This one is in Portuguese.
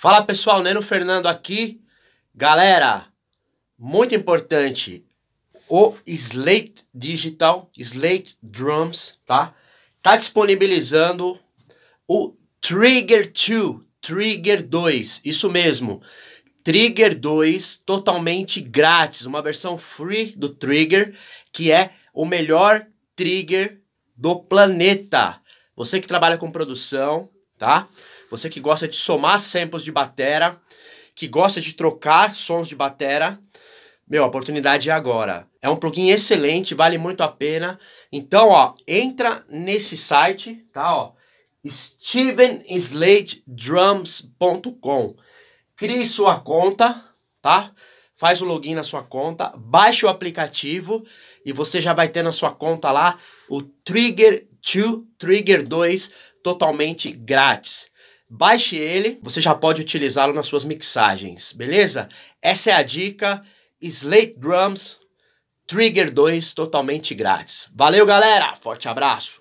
Fala pessoal, Neno Fernando aqui. Galera, muito importante, o Slate Digital, Slate Drums, tá? Tá disponibilizando o Trigger 2, Trigger 2, isso mesmo. Trigger 2 totalmente grátis, uma versão free do Trigger, que é o melhor trigger do planeta. Você que trabalha com produção, tá? Você que gosta de somar samples de batera, que gosta de trocar sons de batera, meu, a oportunidade é agora. É um plugin excelente, vale muito a pena. Então, ó, entra nesse site, tá, ó, stevenslatedrums.com. Crie sua conta, tá? Faz o login na sua conta, baixe o aplicativo e você já vai ter na sua conta lá o Trigger 2, Trigger 2 totalmente grátis. Baixe ele, você já pode utilizá-lo nas suas mixagens, beleza? Essa é a dica. Slate Drums Trigger 2 totalmente grátis. Valeu, galera! Forte abraço!